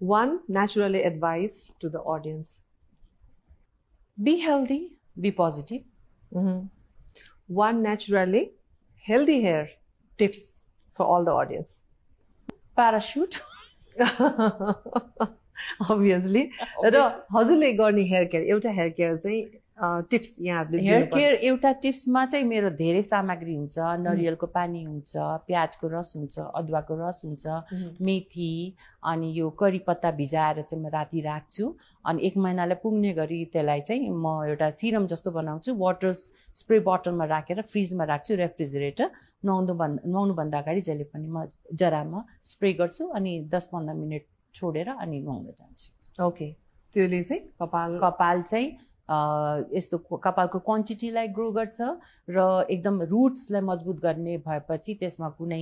one naturally advice to the audience. Be healthy be positive Mhm. One naturally healthy hair tips for all the audience. Parachute Obviously. र हजुरले गर्ने hair care एउटा hair care चाहिँ tips यहाँहरूले hair. Care एउटा टिप्समा चाहिँ मेरो धेरै सामग्री हुन्छ नरिवलको पानी हुन्छ प्याजको रस हुन्छ अदुवाको रस हुन्छ. मेथी अनि यो करी पत्ता भिजाएर चाहिँ म राति राख्छु अनि एक महिनालाई पुग्ने गरी त्यसलाई चाहिँ म एउटा सिरम जस्तो बनाउँछु वाटर स्प्रे बोटलमा राखेर फ्रिजमा राख्छु रेफ्रिजरेटर नुहाउनु भन्दा नुहाउनुभन्दा अगाडि जहिले पनि म जरामा स्प्रे गर्छु अनि दस पन्ध्र मिनट छोडेर अनि नुहाउन जान्छु ओके त्यसले चाहिँ कपाल कपाल चाहिँ यस्तो कपालको क्वान्टिटीलाई ग्रो गर्छ र एकदम रुट्सलाई मजबुत गर्ने भएपछि त्यसमा कुनै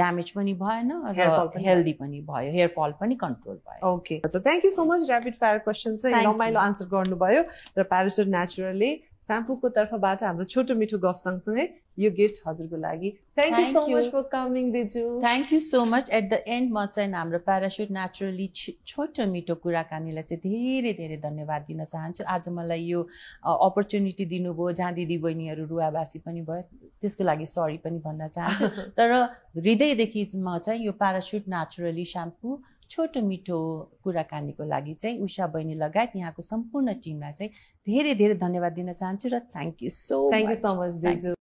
ड्यामेज पनि भएन र हेल्दी पनि भयो। हेयर फल पनि कन्ट्रोल भयो। Okay thank you so much rapid fire question चाहिँ रमाइलो. आन्सर गर्नुभयो र प्यारासुट नेचुरली स्याम्पूको तर्फबाट हाम्रो छोटो मिठो गफ सँगसँगै यो गिफ्ट हजुरको लागि thank you so. Much for coming दिजु thank you so much at the end म चाहिँ हाम्रो प्यारासुट नेचुरली छोटो मिठो कुराकानीलाई चाहिँ धेरै धेरै धन्यवाद दिन चाहन्छु। आज मलाई यो अपर्च्युनिटी दिनुभयो जहाँ दिदी बहिनीहरू रुवाबासी पनि भयो त्यसको लागि सरी पनि भन्न चाहन्छु। तर हृदयदेखि म चाहिँ यो प्यारासुट नेचुरली स्याम्पू छोटो मिठो कुराकानीको लागि चाहिँ उषा बहिनी लगायत यहाँको सम्पूर्ण टिमलाई चाहिँ धेरै धेरै धन्यवाद दिन चाहन्छु र thank you so thank you so much